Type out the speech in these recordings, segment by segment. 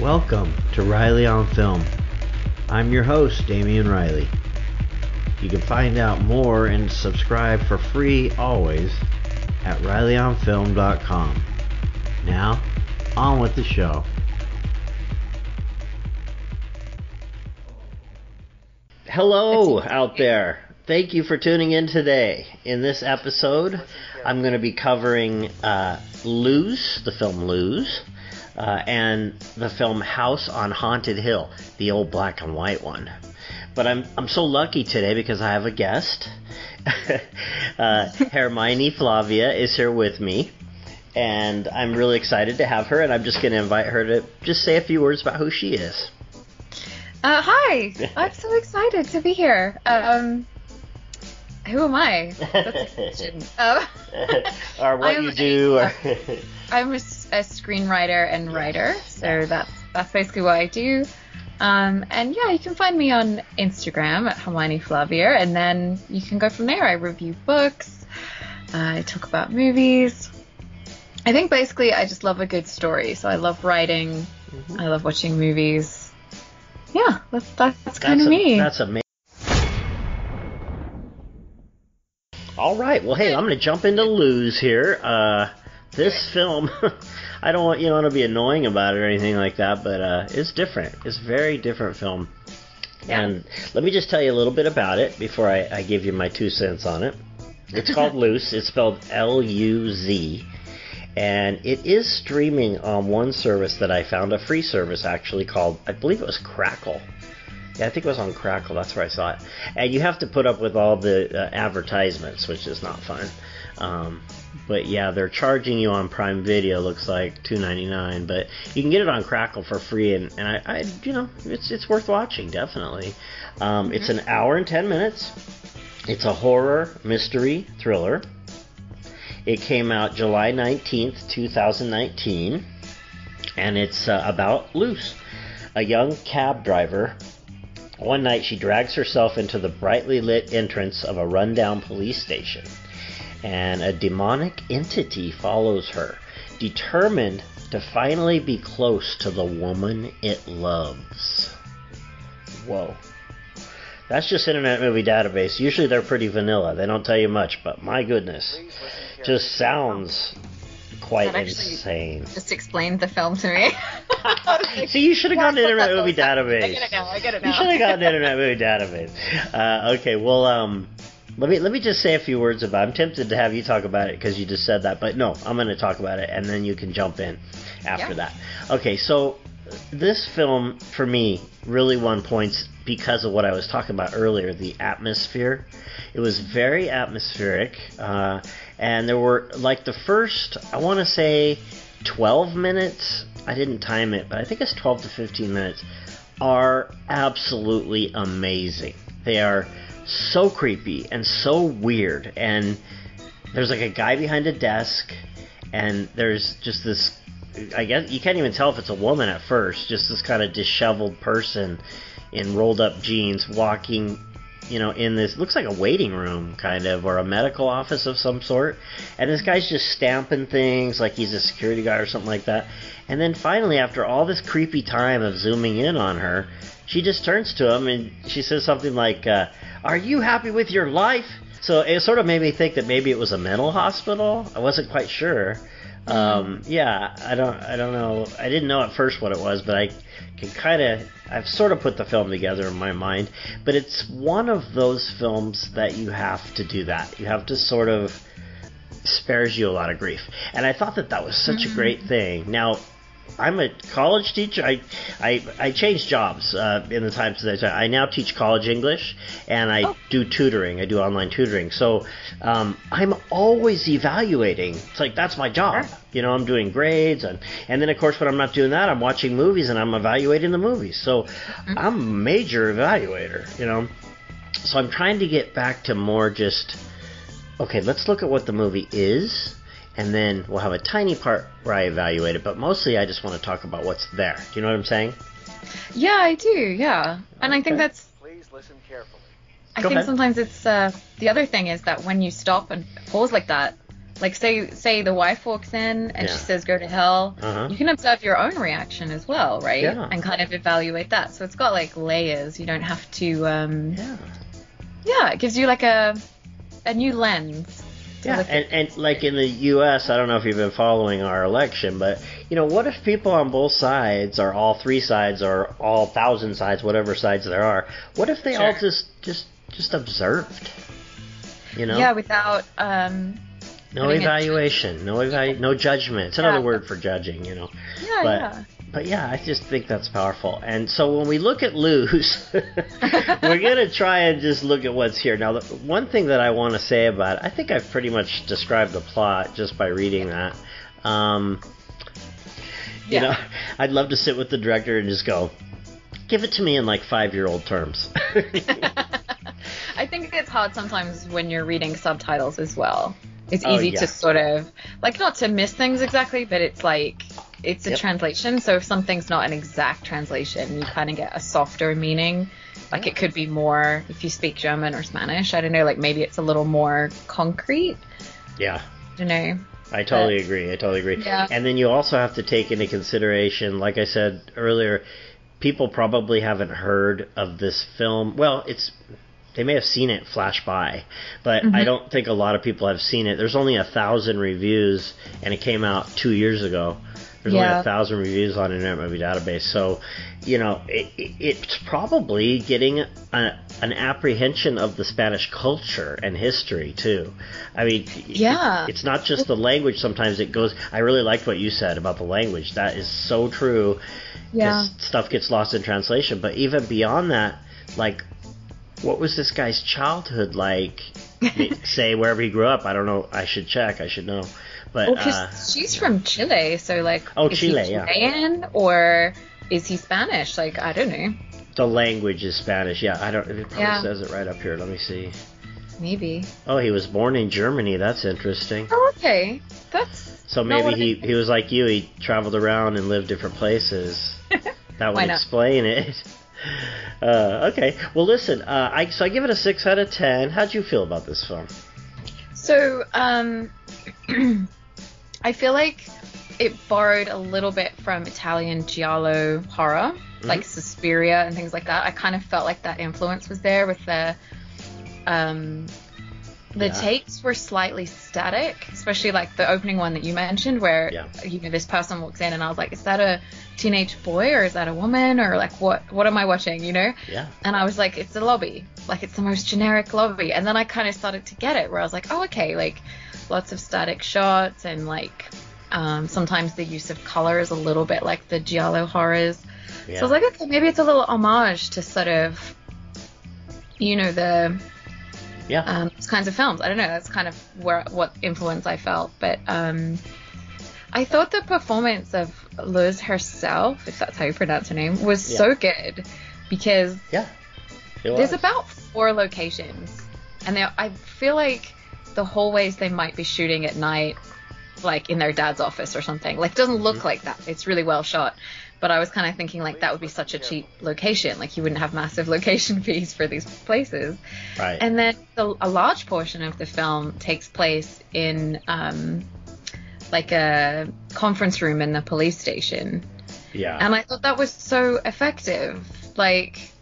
Welcome to Riley on Film. I'm your host, Damien Riley. You can find out more and subscribe for free always at RileyOnFilm.com. Now, on with the show. Hello out there. Thank you for tuning in today. In this episode, I'm going to be covering uh, Luz, the film Luz, uh, and the film House on Haunted Hill, the old black and white one. But I'm I'm so lucky today because I have a guest. uh, Hermione Flavia is here with me, and I'm really excited to have her. And I'm just going to invite her to just say a few words about who she is. Uh, hi, I'm so excited to be here. Um, who am I? That's a question. Um, or what I'm you do. a- or I'm a, a screenwriter and writer, so that's that's basically what I do. Um, and yeah, you can find me on Instagram at Hermione Flavia, and then you can go from there. I review books, uh, I talk about movies. I think basically I just love a good story, so I love writing, I love watching movies. Yeah, that's that's, kind of me. That's amazing. All right. Well, hey, I'm going to jump into Luz here. Uh, this film, I don't want you know to be annoying about it or anything like that, but uh, it's different. It's a very different film. Yeah. And let me just tell you a little bit about it before I, I give you my two cents on it. It's called Luz. It's spelled L U Z. And it is streaming on one service that I found, a free service actually called, I believe it was Crackle. Yeah, I think it was on Crackle. That's where I saw it. And you have to put up with all the uh, advertisements, which is not fun. Um, but yeah, they're charging you on Prime Video. Looks like two ninety nine, but you can get it on Crackle for free. And, and I, I, you know, it's it's worth watching definitely. Um, It's an hour and ten minutes. It's a horror mystery thriller. It came out July 19th, 2019, and it's uh, about Luz, a young cab driver. One night she drags herself into the brightly lit entrance of a rundown police station, and a demonic entity follows her, determined to finally be close to the woman it loves. Whoa. That's just Internet Movie Database. Usually they're pretty vanilla. They don't tell you much, but my goodness. Just sounds quite That insane. just explained the film to me. See, you should have gone to Internet Movie song? Database. I get it now. I get it now. You should have gone to Internet Movie Database. Uh, okay, well, um, let me let me just say a few words about. I'm tempted to have you talk about it because you just said that, but no, I'm going to talk about it, and then you can jump in after Yeah. that. Okay, so this film for me really won points because of what I was talking about earlier, the atmosphere. It was very atmospheric, uh, and there were like the first, I want to say, 12 minutes. I didn't time it, but I think it's 12 to 15 minutes. Are absolutely amazing. They are so creepy and so weird, and there's like a guy behind a desk, and there's just this. I guess you can't even tell if it's a woman at first. Just this kind of disheveled person in rolled up jeans walking, you know, in this looks like a waiting room kind of or a medical office of some sort. And this guy's just stamping things like he's a security guy or something like that. And then finally, after all this creepy time of zooming in on her, she just turns to him and she says something like, uh, "Are you happy with your life?" So it sort of made me think that maybe it was a mental hospital. I wasn't quite sure. Um, yeah, I don't, I don't know. I didn't know at first what it was, but I can kind of, I've sort of put the film together in my mind. But it's one of those films that you have to do that. You have to sort of spares you a lot of grief, and I thought that that was such a great thing. Now. I'm a college teacher. I I, I changed jobs uh, in the time since I I now teach college English and I Oh. do tutoring. I do online tutoring. So um, I'm always evaluating. It's like that's my job. Sure. You know, I'm doing grades and and then of course when I'm not doing that, I'm watching movies and I'm evaluating the movies. So I'm a major evaluator. You know, so I'm trying to get back to more just okay. Let's look at what the movie is and then we'll have a tiny part where I evaluate it, but mostly I just want to talk about what's there. Do you know what I'm saying? Yeah, I do. Yeah, and I think that's. Please listen carefully. I Go think ahead. sometimes it's uh, the other thing is that when you stop and pause like that, like say say the wife walks in and Yeah. she says go to hell, Uh-huh. you can observe your own reaction as well, right? Yeah. And kind of evaluate that. So it's got like layers. You don't have to. Um, Yeah. yeah, it gives you like a a new lens. To Yeah, and, and like in the U.S., I don't know if you've been following our election, but you know, what if people on both sides, or all three sides, or all thousand sides, whatever sides there are, what if they all just just just observed? You know, yeah, without um, no evaluation, no evalu- no judgment. It's another Yeah. word for judging, you know. yeah, But- yeah. But yeah, I just think that's powerful. And so when we look at Luz, we're going to try and just look at what's here. Now, the one thing that I want to say about it, I think I've pretty much described the plot just by reading that. Um, you Yeah. know, I'd love to sit with the director and just go, give it to me in like five year old terms. I think it's hard sometimes when you're reading subtitles as well. It's Oh, easy yeah. to sort of like not to miss things exactly, but it's like it's a Yep. translation. So if something's not an exact translation, you kind of get a softer meaning. Like it could be more if you speak German or Spanish. I don't know. Like maybe it's a little more concrete. yeah. I don't know. I totally agree. I totally agree. Yeah. And then you also have to take into consideration, like I said earlier, people probably haven't heard of this film. Well, it's they may have seen it flash by, but Mm-hmm. I don't think a lot of people have seen it. There's only a thousand reviews, and it came out two years ago. There's only a thousand reviews on Internet Movie Database, so you know it, it, it's probably getting a, an apprehension of the Spanish culture and history too. I mean, Yeah. it's not just the language. Sometimes it goes. I really liked what you said about the language. That is so true. 'cause Stuff gets lost in translation. But even beyond that, like, what was this guy's childhood like? say wherever he grew up. I don't know. I should check. I should know. But Well, uh, she's from Chile, so like, Oh, is Chile, he yeah. Or is he Spanish? Like, I don't know. the language is Spanish. Yeah, I don't. It probably Yeah. says it right up here. Let me see. Maybe. Oh, he was born in Germany. That's interesting. Oh, okay. That's So maybe he, he was like you. He traveled around and lived different places. That would explain it. Uh, okay. Well, listen. Uh, I so I give it a six out of ten. How'd you feel about this film? So, um, I feel like it borrowed a little bit from Italian giallo horror, like Suspiria and things like that. I kind of felt like that influence was there with the, um, the Yeah. takes were slightly static, especially like the opening one that you mentioned, where Yeah. you know this person walks in and I was like, is that a teenage boy or is that a woman or like what what am I watching? You know? Yeah. And I was like, it's a lobby. Like, it's the most generic lobby. And then I kind of started to get it, where I was like, oh, okay, like lots of static shots and like um, sometimes the use of color is a little bit like the Giallo horrors. Yeah. So I was like, okay, maybe it's a little homage to sort of, you know, the yeah. um, kinds of films. I don't know. That's kind of where what influence I felt. But um, I thought the performance of Liz herself, if that's how you pronounce her name, was Yeah. so good because yeah. There's about four locations, and they I feel like the hallways they might be shooting at night, like in their dad's office or something. Like doesn't look like that. It's really well shot. But I was kind of thinking like that would be such a cheap location. Like you wouldn't have massive location fees for these places. right. And then the, a large portion of the film takes place in um, like a conference room in the police station. yeah. And I thought that was so effective. Like,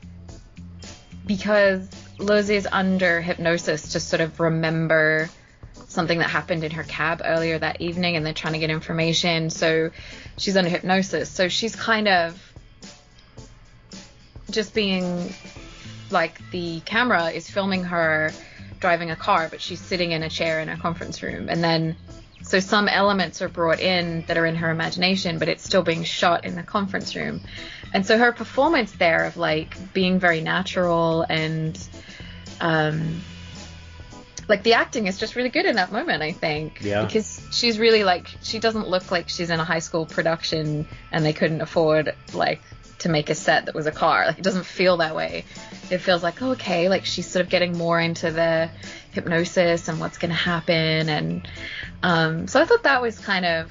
because Liz is under hypnosis to sort of remember something that happened in her cab earlier that evening and they're trying to get information. So she's under hypnosis. So she's kind of just being like the camera is filming her driving a car, but she's sitting in a chair in a conference room. And then so some elements are brought in that are in her imagination, but it's still being shot in the conference room. And so her performance there of like being very natural and um like the acting is just really good in that moment, I think. Yeah. Because she's really like she doesn't look like she's in a high school production and they couldn't afford like to make a set that was a car. Like it doesn't feel that way. It feels like oh, okay, like she's sort of getting more into the hypnosis and what's going to happen and um, so I thought that was kind of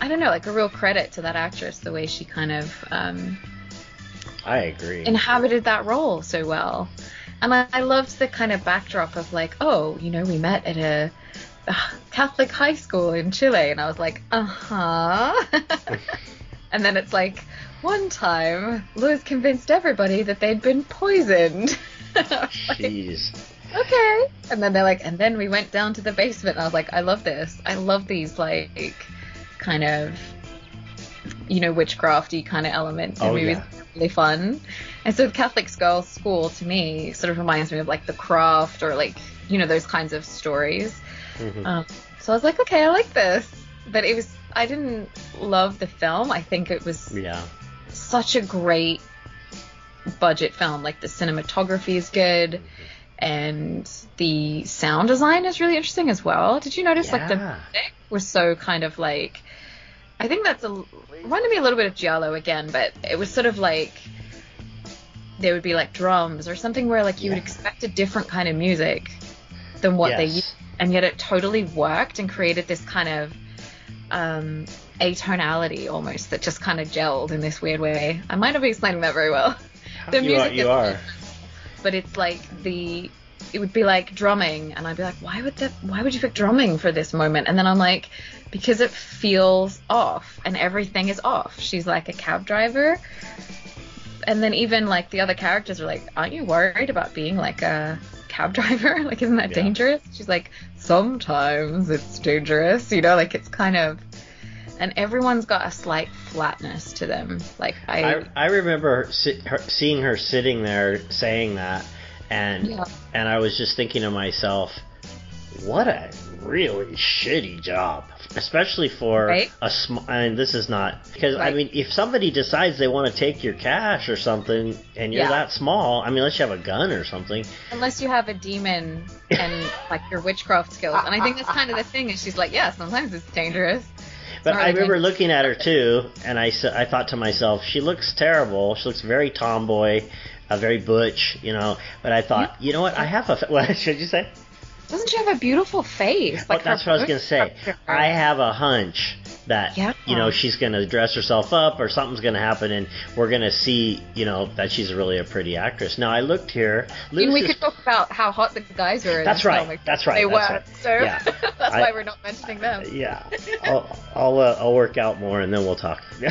I don't know, like a real credit to that actress the way she kind of um, I agree. inhabited that role so well. And I, I loved the kind of backdrop of like, oh, you know, we met at a "Ah, Catholic high school in Chile, and I was like, uh huh. and then it's like, one time, Lewis convinced everybody that they'd been poisoned. Like, Jeez. okay. And then they're like, and then we went down to the basement. And I was like, I love this. I love these like kind of, you know, witchcrafty kind of elements in Oh, movies. yeah. Really fun. And so Catholic Girls School to me sort of reminds me of like The Craft or like you know those kinds of stories. Mhm. Um, so I was like, okay, I like this. But it was I didn't love the film. I think it was Yeah. such a great budget film. Like the cinematography is good, and the sound design is really interesting as well. Did you notice like the Yeah. was so kind of like I think that's a reminded me a little bit of Giallo again, but it was sort of like there would be like drums or something where like you would expect a different kind of music than what they used, and yet it totally worked and created this kind of um, atonality almost that just kind of gelled in this weird way. I might not be explaining that very well. The you are. music You is- are. but it's like the it would be like drumming and I'd be like why would that why would you pick drumming for this moment? And then I'm like because it feels off and everything is off. She's like a cab driver. And then even like the other characters are like aren't you worried about being like a cab driver? Like isn't that Yeah. dangerous? She's like sometimes it's dangerous you know like it's kind of and everyone's got a slight flatness to them. Like I, I, I remember sit, her, seeing her sitting there saying that, and Yeah. and I was just thinking to myself, what a really shitty job, especially for Right. a small. I mean, this is not because I mean, if somebody decides they want to take your cash or something, and you're Yeah. that small, I mean, unless you have a gun or something. unless you have a demon and like your witchcraft skills. And I think that's kind of the thing. Is she's like, yeah, sometimes it's dangerous. It's But I remember dangerous. looking at her too, and I, I thought to myself, she looks terrible. She looks very tomboy, uh, very butch, you know. But I thought, you know what? I have a. What should you say? Doesn't she have a beautiful face? Oh, that's what I was gonna say. I have a hunch that Yeah. you know she's gonna dress herself up or something's gonna happen, and we're gonna see you know that she's really a pretty actress. Now I looked here. I mean, we Lucy's- could talk about how hot the guys were. That's right, that's right, They that's were. right. So Yeah. that's I- why we're not mentioning them. Yeah, I'll I'll, uh, I'll work out more and then we'll talk.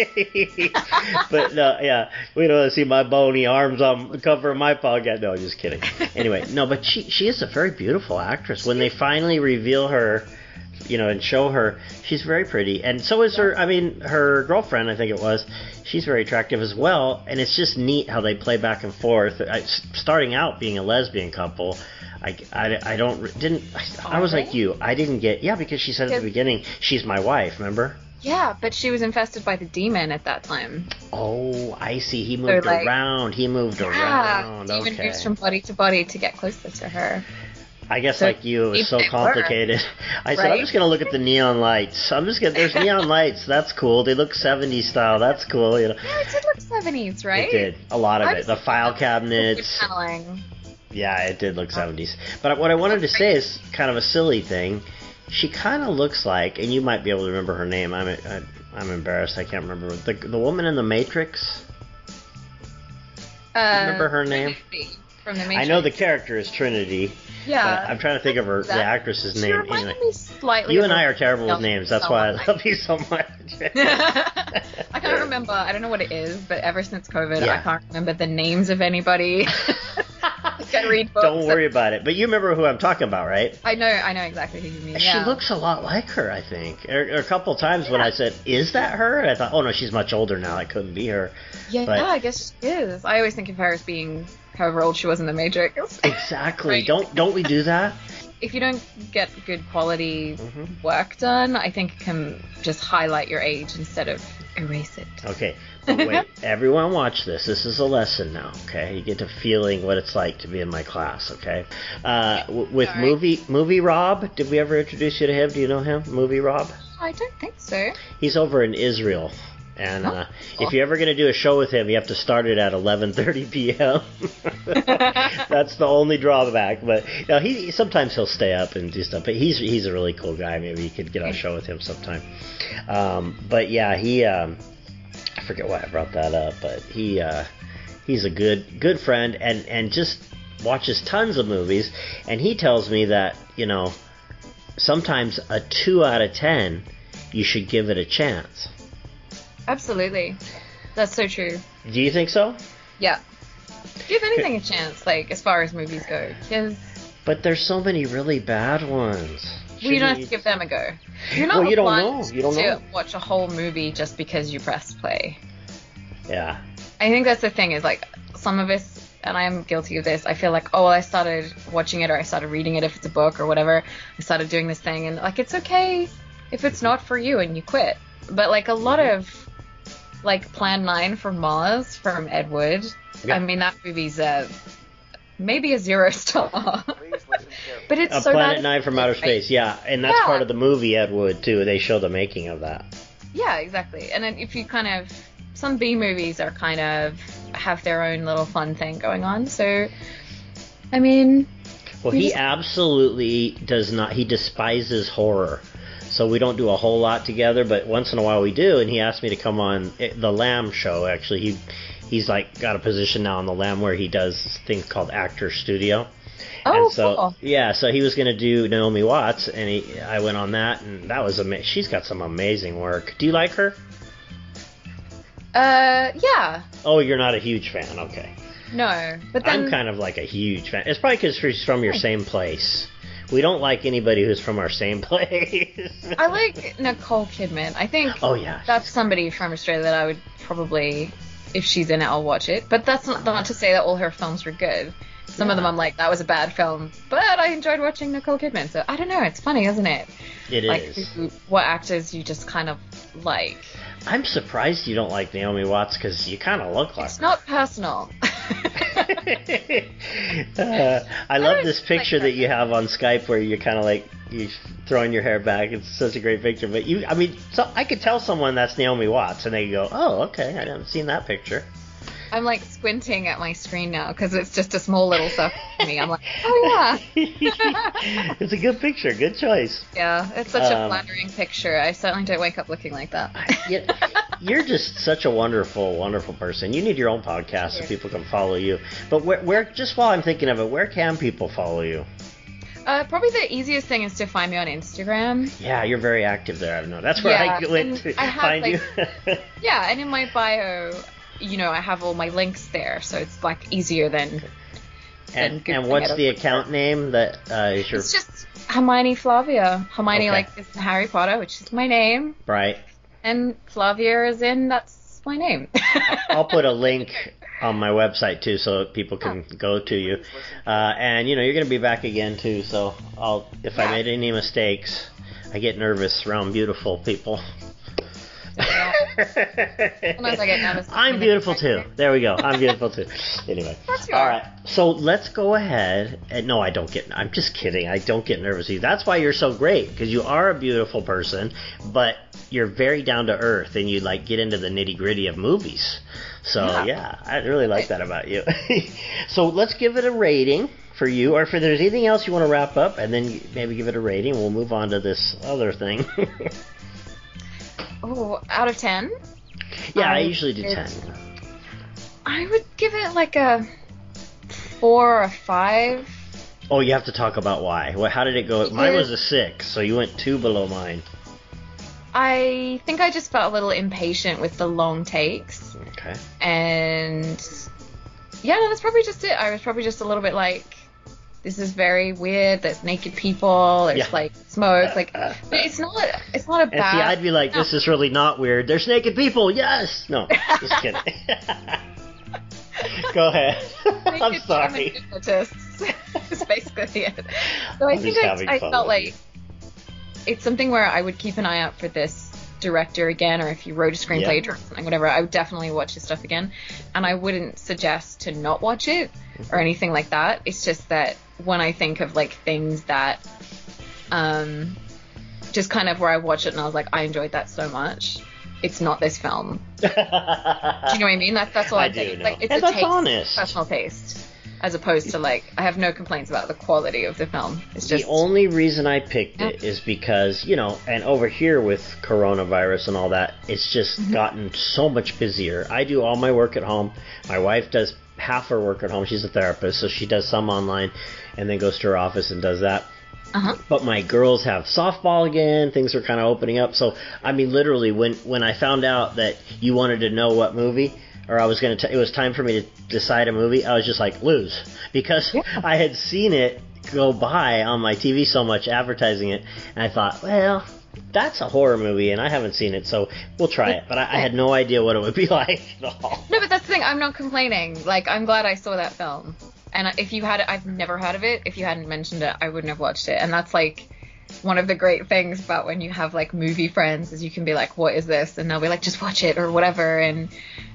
but no, yeah, we don't want to see my bony arms on the cover of my podcast. No, I'm just kidding. Anyway, no, but she she is a very beautiful actress. When they finally reveal her, you know, and show her, she's very pretty, and so is her. I mean, her girlfriend, I think it was. She's very attractive as well, and it's just neat how they play back and forth. I, starting out being a lesbian couple. I, I, I don't didn't I, I was like you I didn't get yeah because she said at the beginning she's my wife remember Yeah, but she was infested by the demon at that time. Oh, I see. He moved like- around. He moved Yeah, around. demon Okay. moves from body to body to get closer to her. I guess so like you, it was so they were. complicated. I said I'm just gonna look at the neon lights. I'm just gonna. There's neon lights. That's cool. They look 70s style. That's cool. You know. Yeah, it did look 70s, right? It did a lot of I it. The file cabinets. Yeah, it did look 70s. But what I wanted to say is kind of a silly thing. She kind of looks like, and you might be able to remember her name. I'm I, I'm embarrassed. I can't remember the the woman in the Matrix. Uh, Remember her name? Trinity From the Matrix. I know the character is Trinity. Yeah. But I'm trying to think of her the actress's she name. Anyway. me slightly. You and I are terrible with names. That's why I I. love you so much. I can't remember. I don't know what it is, but ever since COVID, Yeah. I can't remember the names of anybody. Can read books. Don't worry about it. But you remember who I'm talking about, right? I know. I know exactly who you mean. She yeah. looks a lot like her, I think. Or, or a couple times when I said, "Is that her?" I thought, "Oh no, she's much older now. It couldn't be her." Yeah, but- I guess she is. I always think of her as being however old she was in the Matrix. Exactly. Right. Don't don't we do that? If you don't get good quality Mhm. work done, I think it can just highlight your age instead of erase it. Okay. But wait, everyone watch this. This is a lesson now, okay? You get to feeling what it's like to be in my class, okay? Uh, w- with right. movie movie Rob, did we ever introduce you to him? Do you know him? Movie Rob? I don't think so. He's over in Israel. And uh, Oh. if you're ever going to do a show with him, you have to start it at 11:30 p.m. That's the only drawback. But you know, he sometimes he'll stay up and do stuff. But he's he's a really cool guy. Maybe you could get on a show with him sometime. Um, but yeah, he um, I forget why I brought that up, but he uh, he's a good good friend and and just watches tons of movies. And he tells me that you know sometimes a two out of ten, you should give it a chance. Absolutely. That's so true. Do you think so? Yeah. Give anything a chance, like as far as movies go, because But there's so many really bad ones. well, you don't have to give them a go. You're not Well, you don't know. You don't to know. watch a whole movie just because you press play. Yeah. I think that's the thing is like some of us, and I'm guilty of this. I feel like oh, well, I started watching it or I started reading it if it's a book or whatever. I started doing this thing, and like it's okay if it's not for you and you quit. But like a lot Mm-hmm. of like Plan Nine from Mars from Ed Wood. Yeah. I mean that movie's a maybe a zero star. but it's A so Planet bad- Nine from Outer right? Space, yeah, and that's Yeah. part of the movie Ed Wood too. They show the making of that. Yeah, exactly. And then if you kind of some B movies are kind of have their own little fun thing going on. So I mean, Well, he just- absolutely does not. He despises horror, so we don't do a whole lot together. But once in a while we do, and he asked me to come on the Lamb show. Actually, he he's like got a position now on the Lamb where he does this thing called Actor Studio. oh and so cool. yeah, so he was going to do Naomi Watts, and he, I went on that, and that was amazing. She's got some amazing work. Do you like her? Uh, yeah. Oh, you're not a huge fan. Okay, No, but then I'm kind of like a huge fan. It's probably because she's from your same place. We don't like anybody who's from our same place. I like Nicole Kidman. I think Oh yeah. that's somebody from Australia that I would probably, if she's in it, I'll watch it. But that's not, not to say that all her films were good. Some of them I'm like, that was a bad film, but I enjoyed watching Nicole Kidman. So I don't know. It's funny, isn't it? It like is. who, what actors you just kind of like. I'm surprised you don't like Naomi Watts because you kind of look like It's not personal. Uh, I love this picture her. that you have on Skype where you're kind of like you throwing your hair back. It's such a great picture. But you, I mean, so I could tell someone that's Naomi Watts, and they go, "Oh, okay, I haven't seen that picture." I'm like squinting at my screen now because it's just a small little stuff for me. I'm like, oh yeah. it's a good picture. Good choice. Yeah, it's such a Um, flattering picture. I certainly don't wake up looking like that. You're just such a wonderful, wonderful person. You need your own podcast so people can follow you. But where, where, just while I'm thinking of it, where can people follow you? Uh, probably the easiest thing is to find me on Instagram. Yeah, you're very active there. I know. That's where Yeah, I went to I have, find you. Yeah, and in my bio, you know, I have all my links there, so it's like easier than. and, and what's the account name that uh, is your It's just Hermione Flavia. Hermione, Okay. like is in Harry Potter, which is my name, right? and Flavia is in that's my name. I'll put a link on my website too, so people can go to you. Uh, and you know, you're going to be back again too. So I'll, if I made any mistakes, I get nervous around beautiful people. Sometimes I get nervous. I'm beautiful too. There we go. I'm beautiful too. Anyway, all So let's go ahead. And no, I don't get. I'm just kidding. I don't get nervous. either. That's why you're so great because you are a beautiful person, but you're very down to earth and you like get into the nitty gritty of movies. So Yeah. yeah, I really like that about you. so let's give it a rating for you, or if there's anything else you want to wrap up, and then maybe give it a rating. We'll move on to this other thing. Oh, out of ten, yeah, I I usually do ten. I would give it like a four or a five. Oh, you have to talk about why. What? How did it go? Mine was a six, so you went two below mine. I think I just felt a little impatient with the long takes, Okay. and yeah, no, that's probably just it. I was probably just a little bit like, this is very weird. There's naked people. There's Yeah. like smoke. Like, uh, uh, but it's not. It's not a And bad. see, I'd be like, this is really not weird. There's naked people. Yes. No, just kidding. Go ahead. I'm sorry. It's basically it. So I I'm think I, I felt like it's something where I would keep an eye out for this director again, or if he wrote a screenplay Yeah. or something, whatever, I would definitely watch his stuff again. And I wouldn't suggest to not watch it or mm-hmm. anything like that. It's just that when I think of like things that, um, just kind of where I watched it and I was like, I enjoyed that so much. It's not this film. Do you know what I mean? That's that's all I saying. do Like it's And a taste, honest. personal taste, as opposed to like I have no complaints about the quality of the film. It's the only reason I picked it is because, you know, and over here with coronavirus and all that, it's just Mm-hmm. gotten so much busier. I do all my work at home. My wife does half her work at home. She's a therapist, so she does some online and then goes to her office and does that. Uh-huh. But my girls have softball again. Things are kind of opening up. So I mean, literally, when when I found out that you wanted to know what movie, or I was gonna, t- it was time for me to decide a movie. I was just like Luz because Yeah. I had seen it go by on my TV so much advertising it, and I thought, well, that's a horror movie, and I haven't seen it, so we'll try it. But I, I had no idea what it would be like at all. No, but that's the thing. I'm not complaining. Like, I'm glad I saw that film. And if you had, I've never heard of it. If you hadn't mentioned it, I wouldn't have watched it. And that's like one of the great things about when you have like movie friends is you can be like, "What is this?" And they'll be like, "Just watch it" or whatever. And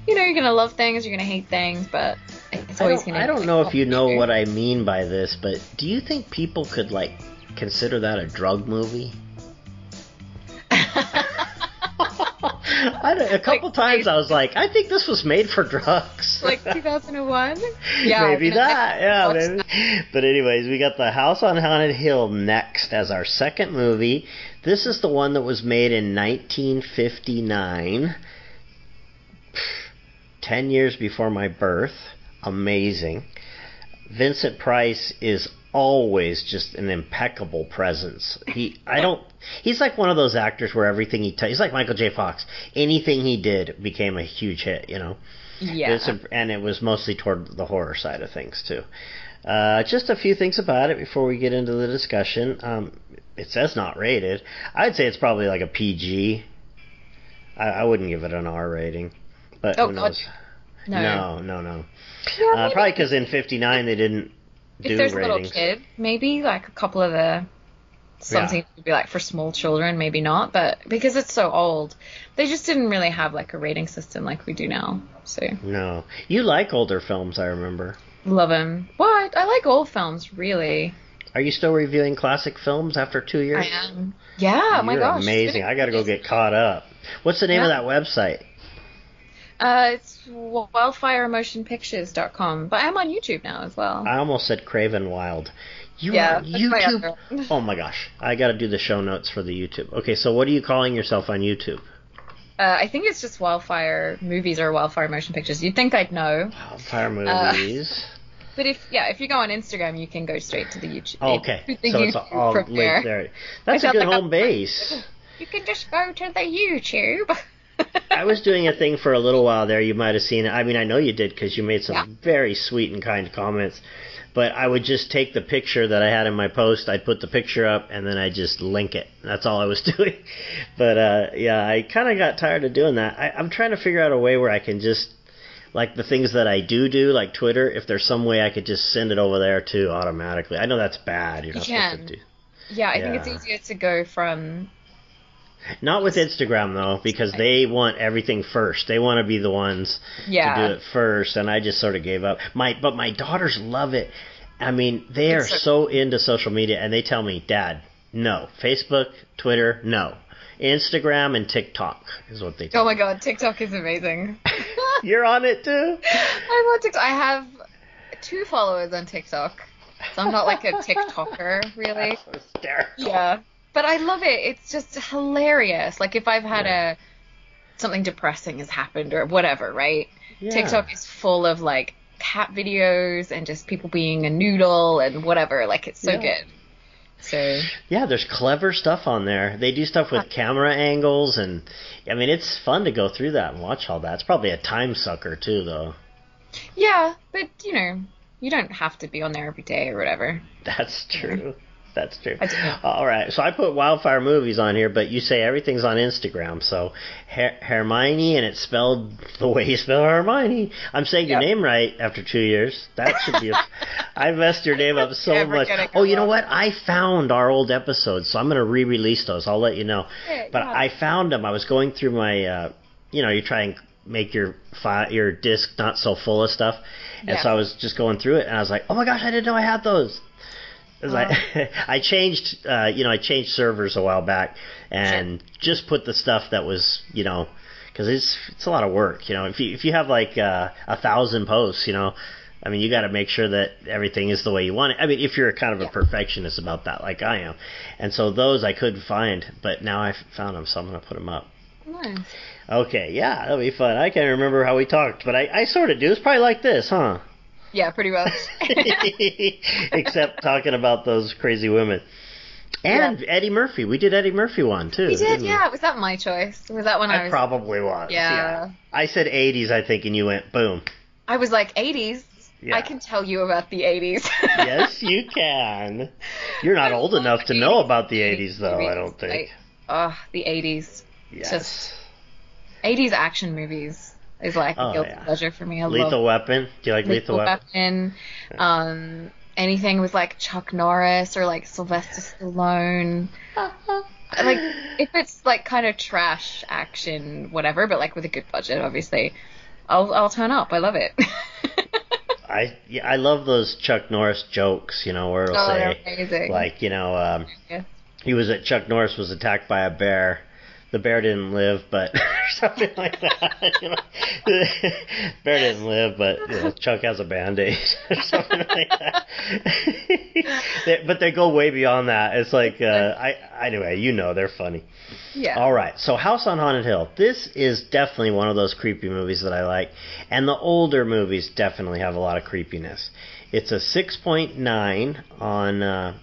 you know, you're gonna love things, you're gonna hate things, but it's always gonna. I don't know if you know what I mean by this, but do you think people could like consider that a drug movie? A couple Like, times I was like, I think this was made for drugs. like 2001. Yeah, maybe I can- I that. Yeah, maybe. But anyways, we got the House on Haunted Hill next as our second movie. This is the one that was made in 1959, ten years before my birth. Amazing. Vincent Price is always just an impeccable presence. He, I don't. He's like one of those actors where everything he t- he's like Michael J. Fox. Anything he did became a huge hit. You know. Yeah. It's a, and it was mostly toward the horror side of things too. Uh, just a few things about it before we get into the discussion. Um, it says not rated. I'd say it's probably like a PG. I, I wouldn't give it an R rating, but Oh, who God. no. no, no. no. Yeah, Uh, probably because in '59 they didn't if there's a little kid, maybe like a couple of the something would be like for small children, maybe not, but because it's so old, they just didn't really have like a rating system like we do now. So No, you like older films. I remember. love them. What? I like old films, really. Are you still reviewing classic films after two years? I am. Yeah. Oh my You're gosh. amazing. I got to go get caught up. What's the name of that website? Uh, it's wildfiremotionpictures.com, but I'm on YouTube now as well. I almost said Craven Wild. You Yeah, that's my YouTube. oh my gosh, I got to do the show notes for the YouTube. Okay, so what are you calling yourself on YouTube? Uh, I think it's just Wildfire Movies or Wildfire Motion Pictures. You'd think I'd know, Fire Uh, movies. but if yeah, if you go on Instagram, you can go straight to the YouTube. Oh, okay, the so it's all linked there. That's I a good like home a- base. You can just go to the YouTube. I was doing a thing for a little while there. You might have seen it. I mean, I know you did because you made some Yeah. very sweet and kind comments. But I would just take the picture that I had in my post. I'd put the picture up, and then I just link it. That's all I was doing. But uh, yeah, I kind of got tired of doing that. I, I'm trying to figure out a way where I can just like the things that I do do, like Twitter. If there's some way I could just send it over there too automatically. I know that's bad. You're You can. supposed to do. yeah, I think it's easier to go from Not with Instagram though, because they want everything first. They want to be the ones yeah. to do it first, and I just sort of gave up. My but my daughters love it. I mean, they are a- so into social media, and they tell me, "Dad, no, Facebook, Twitter, no, Instagram and TikTok is what they." Tell Oh my god, TikTok is amazing. You're on it too. I'm on TikTok. I have two followers on TikTok, so I'm not like a TikToker really. Yeah, but I love it. It's just hilarious. Like if I've had a something depressing has happened or whatever, right? Yeah. TikTok is full of like cat videos and just people being a noodle and whatever. Like it's so Yeah. good. So Yeah, there's clever stuff on there. They do stuff with uh, camera angles, and I mean, it's fun to go through that and watch all that. It's probably a time sucker too, though. yeah, but you know, you don't have to be on there every day or whatever. That's true. That's true. All right, so I put Wildfire Movies on here, but you say everything's on Instagram. So Her- Hermione, and it's spelled the way you spell Hermione. I'm saying your name right after two years. That should be. A, I messed your name up so much. Oh, you know what? I found our old episodes, so I'm going to re-release those. I'll let you know. But. I found them. I was going through my, uh, you know, you try and make your fi- your disc not so full of stuff, and Yeah. so I was just going through it, and I was like, oh my gosh, I didn't know I had those. It was like I changed, uh, you know, I changed servers a while back, and just put the stuff that was, you know, because it's it's a lot of work, you know. If you if you have like uh, a thousand posts, you know, I mean, you got to make sure that everything is the way you want it. I mean, if you're kind of a perfectionist about that, like I am, and so those I couldn't find, but now I found them, so I'm gonna put them up. Nice. Okay, yeah, that'll be fun. I can't remember how we talked, but I, I sort of do. It's probably like this, huh? Yeah, pretty much. Except talking about those crazy women. And Eddie Murphy. We did Eddie Murphy one too. We did, didn't we? yeah. Was that my choice? Was that when I I was? probably was. Yeah. I said 80s, I think, and you went boom. I was like 80s. Yeah. I can tell you about the 80s. yes, you can. You're not old enough to know about the 80s, though. I don't think. Like, oh, the 80s. yes. just- 80s action movies is like Oh, a guilty yeah. pleasure for me. I Lethal Weapon. Do you like Lethal, Lethal Weapon? Weapon. Um, anything with like Chuck Norris or like Sylvester Stallone. like if it's like kind of trash action, whatever, but like with a good budget, obviously, I'll I'll turn up. I love it. I yeah, I love those Chuck Norris jokes. You know, where it'll oh, say like, you know, um, Yeah. he was at Chuck Norris was attacked by a bear. The bear didn't live, but or something like that. You know, the bear didn't live, but you know, Chuck has a band aid or something like that. They- but they go way beyond that. It's like, uh, I anyway, you know, they're funny. yeah. All right, so House on Haunted Hill. This is definitely one of those creepy movies that I like, and the older movies definitely have a lot of creepiness. It's a 6.9 on uh,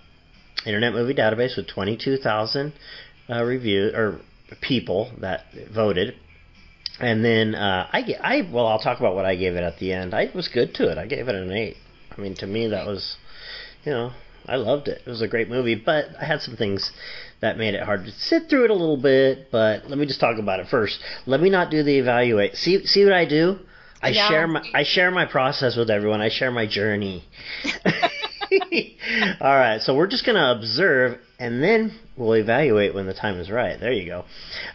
Internet Movie Database with 22,000 uh, review or people that voted. And then uh, I, ga- I well, I'll talk about what I gave it at the end. I was good to it. I gave it an eight. I mean, to me, that was, you know, I loved it. It was a great movie, but I had some things that made it hard to sit through it a little bit. But let me just talk about it first. Let me not do the evaluate. See, see what I do? I Yeah. share my I share my process with everyone. I share my journey. All right, so we're just gonna observe, and then we'll evaluate when the time is right. There you go.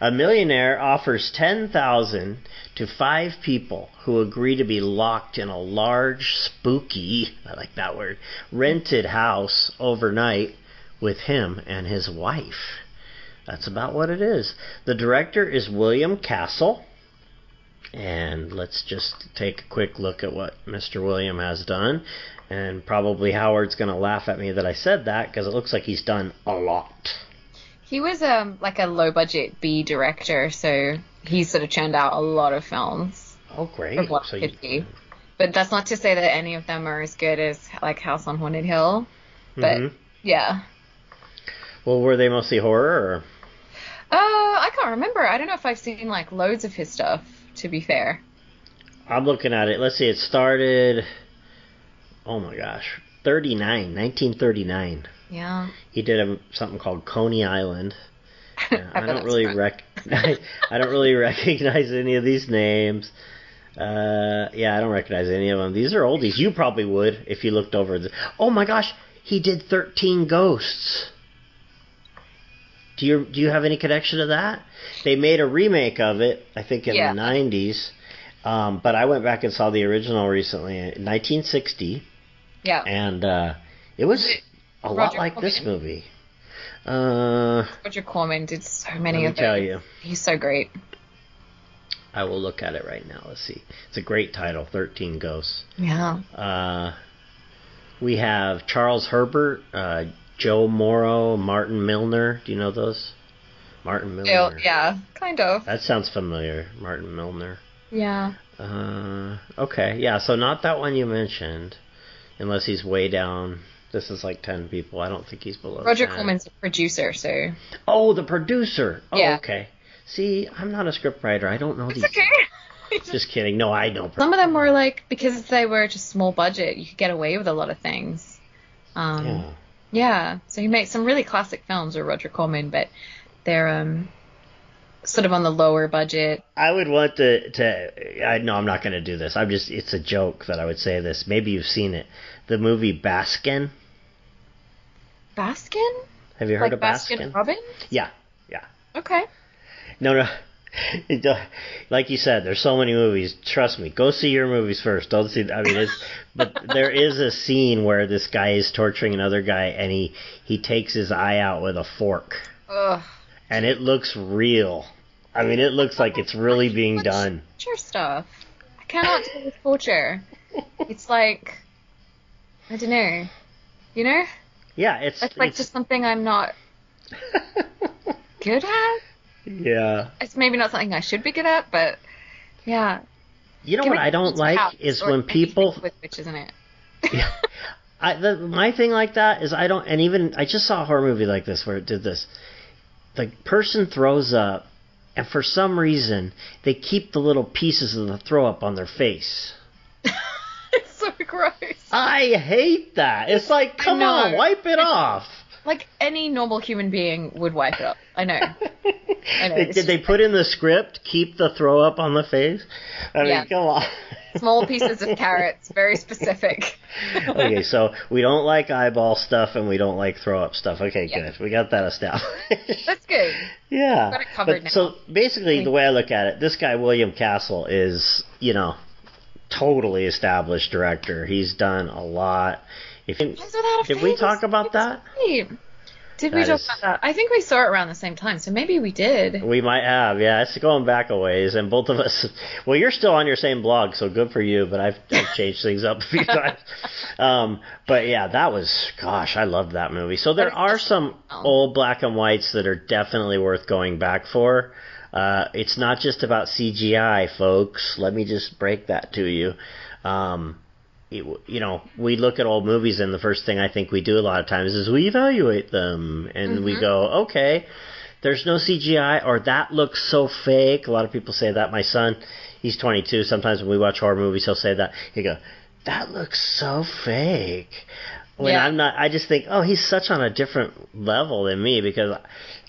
A millionaire offers ten thousand to five people who agree to be locked in a large, spooky, I like that word, rented house overnight with him and his wife. That's about what it is. The director is William Castle. And let's just take a quick look at what Mr. William has done. And probably Howard's going to laugh at me that I said that because it looks like he's done a lot. He was um like a low budget B director, so he sort of churned out a lot of films. Oh, great. So you. But that's not to say that any of them are as good as like House on Haunted Hill. But Mhm. yeah. Well, were they mostly horror or? Uh, I can't remember. I don't know if I've seen like loads of his stuff. To be fair. I'm looking at it. Let's see. It started. Oh my gosh. 39, 1939. Yeah. He did a, something called Coney Island. Yeah, I don't really fun. recognize. I don't really recognize any of these names. Uh, yeah, I don't recognize any of them. These are oldies. You probably would if you looked over. The, oh my gosh, he did Thirteen Ghosts. Do you do you have any connection to that? They made a remake of it, I think, in Yeah. the '90s. Um, but I went back and saw the original recently, 1960, Yeah. and uh, it was a lot Roger like this movie. Uh, Roger Corman did so many of tell those. you. He's so great. I will look at it right now. Let's see. It's a great title, 13 Ghosts. Yeah. Uh, we have Charles Herbert, uh, Jo Morrow, Martin Milner. Do you know those? Martin Milner. Yeah, yeah, kind of. That sounds familiar. Martin Milner. Yeah. Uh, okay, yeah. So not that one you mentioned, unless he's way down. This is like 10 people. I don't think he's below. Roger 10. Corman's a producer, so Oh, the producer. Oh, Yeah. okay. See, I'm not a scriptwriter. I don't know it's these. okay. Just kidding. No, I know. Some of them were like because they were just small budget, you could get away with a lot of things. Um, Yeah. yeah. So he made some really classic films with Roger Corman, but they're um sort of on the lower budget. I would want to to I no I'm not going to do this. I'm just it's a joke that I would say this. Maybe you've seen it. The movie Baskin. Baskin? Have you heard like of Baskin, Baskin? Robbins? Yeah. Yeah. Okay. No, no. Like you said, there's so many movies. Trust me, go see your movies first. Don't see. I mean, it's. But there is a scene where this guy is torturing another guy, and he he takes his eye out with a fork, Ugh. And it looks real. I mean, it looks like it's really being done. Torture stuff. I cannot deal with torture. It's like I don't know. You know? Yeah, it's. Like it's just something I'm not good at. yeah. It's maybe not something I should be good at, but yeah. You know Give what I don't like is when people with which isn't it? Yeah. I the, my thing like that is I don't and even I just saw a horror movie like this where it did this. The person throws up and for some reason they keep the little pieces of the throw up on their face. it's so gross. I hate that. It's like, come on, wipe it off. Like any normal human being would wipe it up. I know. I know. Did, they put in the script keep the throw up on the face? I mean, come on. Small pieces of carrots, very specific. okay, so we don't like eyeball stuff and we don't like throw up stuff. Okay, Yeah. good. We got that established. That's good. yeah. Got it covered But So basically, the way I look at it, this guy William Castle is, you know, totally established director. He's done a lot. If Eyes Without a did we talk about that? Did we That talk is- about that? I think we saw it around the same time, so maybe we did. We might have, yeah. It's going back a ways, and both of us. Well, you're still on your same blog, so good for you. But I've, I've changed things up a few times. Um, but yeah, that was, gosh, I loved that movie. So there are some old black and whites that are definitely worth going back for. Uh, it's not just about CGI, folks. Let me just break that to you. Um, it, you know, we look at old movies, and the first thing I think we do a lot of times is we evaluate them, and we go, okay, there's no CGI, or that looks so fake. A lot of people say that. My son, he's 22. Sometimes when we watch horror movies, he'll say that. He go, that looks so fake. When Yeah. I'm not, I just think, oh, he's such on a different level than me because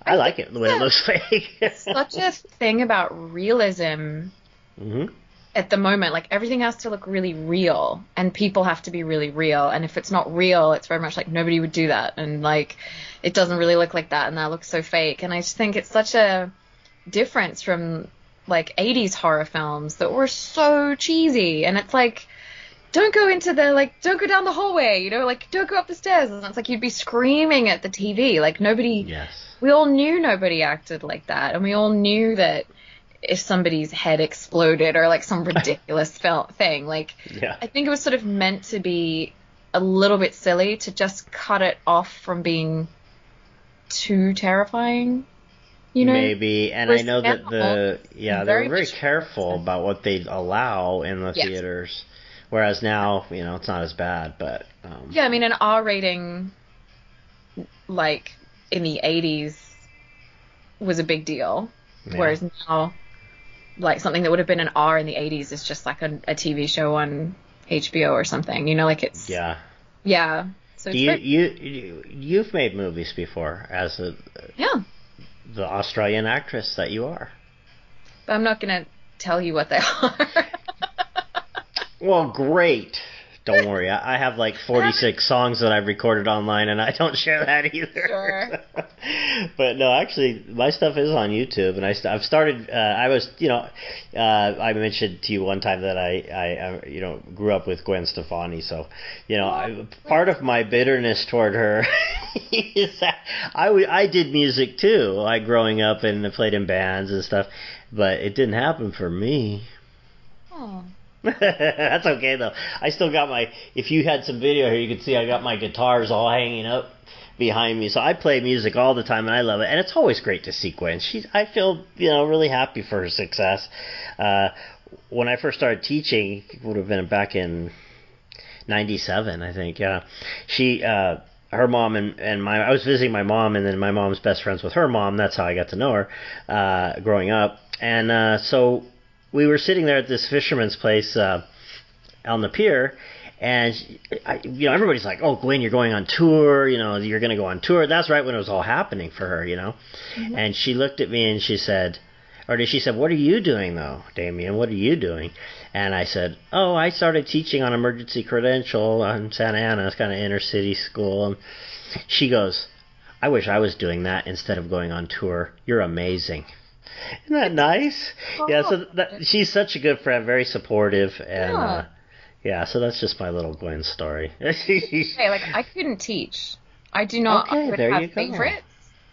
I, I like it when it looks fake. Such a thing about realism hmm at the moment. Like everything has to look really real, and people have to be really real. And if it's not real, it's very much like nobody would do that, and like it doesn't really look like that, and that looks so fake. And I just think it's such a difference from like 80s horror films that were so cheesy, and it's like. Don't go into the like. Don't go down the hallway. You know, like don't go up the stairs. And it's like you'd be screaming at the TV. Like nobody Yes. we all knew nobody acted like that, and we all knew that if somebody's head exploded or like some ridiculous fel- thing, like Yeah. I think it was sort of meant to be a little bit silly to just cut it off from being too terrifying. You know, Maybe, and I know that the yeah they very were very careful about what they allow in the Yes. theaters, whereas now you know it's not as bad. But um, yeah, I mean an R rating, like in the '80s, was a big deal. yeah. Whereas now, like something that would have been an R in the 80s is just like a, a TV show on HBO or something. You know, like it's yeah, yeah. So it's you, very, you you you've made movies before as a, yeah, the Australian actress that you are. but I'm not gonna tell you what they are. Well, great. Don't worry, I I have like 46 songs that I've recorded online, and I don't share that either. Sure. but no, actually, my stuff is on YouTube, and I st- I've started. Uh, I was, you know, uh, I mentioned to you one time that I, I, I, you know, grew up with Gwen Stefani, so you know, I, part of my bitterness toward her is that I, w- I did music too, like growing up and played in bands and stuff, but it didn't happen for me. oh. That's okay though. I still got my. If you had some video here, you could see I got my guitars all hanging up behind me. So I play music all the time, and I love it. And it's always great to see Gwen. She's. I feel you know really happy for her success. Uh, when I first started teaching, it would have been back in '97, I think. Yeah, she. Uh, her mom and, and my I was visiting my mom and then my mom's best friends with her mom. That's how I got to know her uh, growing up. And uh, so we were sitting there at this fisherman's place uh, on the pier, and I, you know everybody's like, "Oh, Gwen, you're going on tour. You know, you're going to go on tour." That's right when it was all happening for her, you know. And she looked at me and she said, or did she said, "What are you doing though, Damien? What are you doing?" And I said, "Oh, I started teaching on emergency credential on Santa Ana. It's kind of inner city school." And she goes, "I wish I was doing that instead of going on tour. You're amazing." Isn't that nice? Yeah, so that, she's such a good friend, very supportive, and Yeah. uh, yeah. So that's just my little Gwen story. Hey, like I couldn't teach. I do not. Okay, I would there have you go. favorites.